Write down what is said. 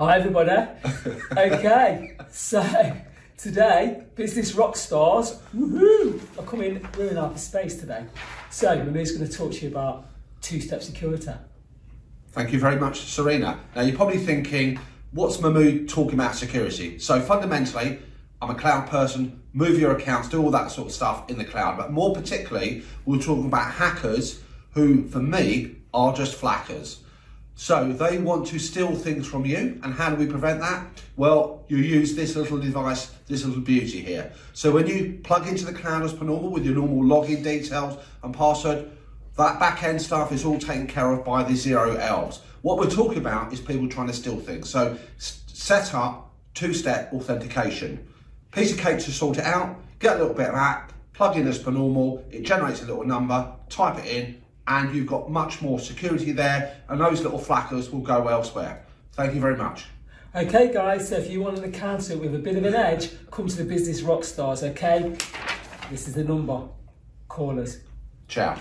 Hi everybody. okay, so today business rock stars woohoo, are coming. We're in hyperspace today. So Mahmood's going to talk to you about two-step security. Thank you very much, Serena. Now you're probably thinking, what's Mahmood talking about security? So fundamentally, I'm a cloud person, move your accounts, do all that sort of stuff in the cloud. But more particularly, we're talking about hackers who, for me, are just flackers. So they want to steal things from you, and how do we prevent that? Well, you use this little device, this little beauty here. So when you plug into the cloud as per normal with your normal login details and password, that back end stuff is all taken care of by the Xero elves. What we're talking about is people trying to steal things. So set up two-step authentication. Piece of cake to sort it out, get a little bit of that, plug in as per normal, it generates a little number, type it in, and you've got much more security there and those little flackers will go elsewhere. Thank you very much. Okay guys, so if you want an accountant with a bit of an edge, come to the Business Rockstars, okay? This is the number. Call us. Ciao.